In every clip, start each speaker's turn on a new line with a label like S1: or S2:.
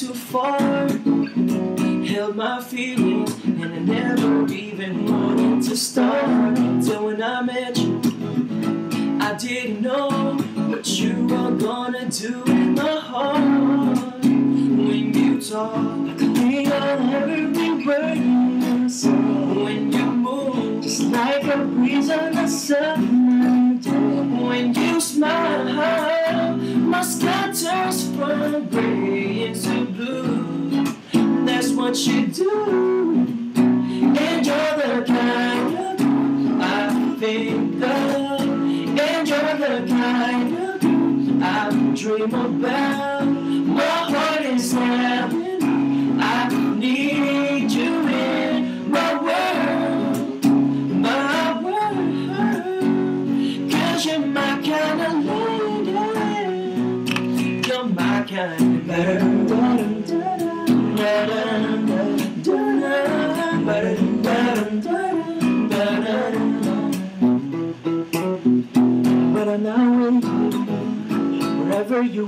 S1: too far. Held my feelings, and I never even wanted to start. Till when I met you, I didn't know what you were gonna do in my heart. When you talk, I can hear every word you say. When you move, just like a breeze on the summer day. When you smile, my sky turns from gray into blue. That's what you do. Of. And you're the kind of I dream about. My heart is having. I need you in my world. My world. Cause you're my kind of lady. You're my kind of But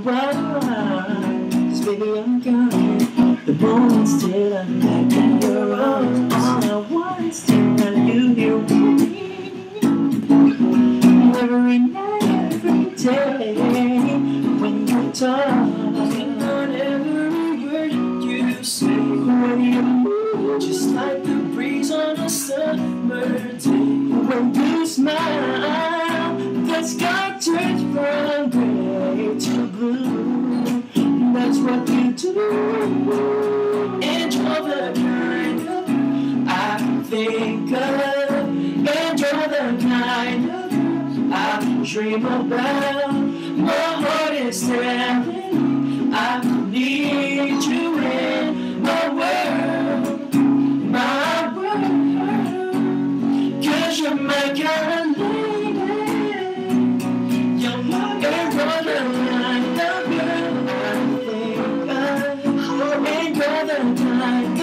S1: you. Cause baby, I'm gone. The moment still I'm back in your arms. Now once still are you here with me? Every night, every day, when you talk, on every word you say, when you move, just like the breeze on a summer day. When you smile, of, and you're the kind I dream about. My heart is telling I need you in my world, my world. Cause you're my kind of lady. You're my girl, the kind of girl I think of. And you're the kind